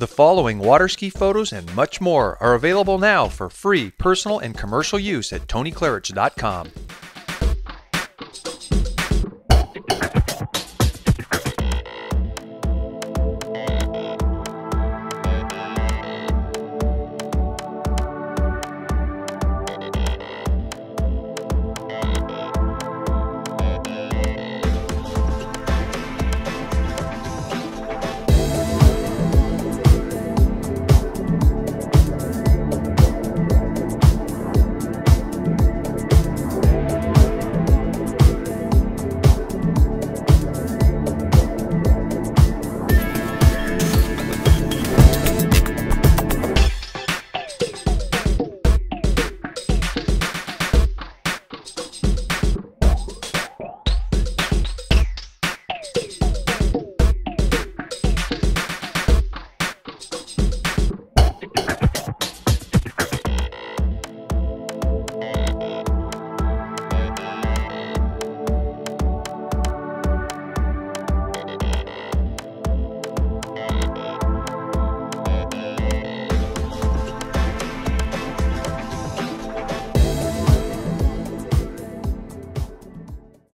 The following water ski photos and much more are available now for free personal and commercial use at TonyClarich.com.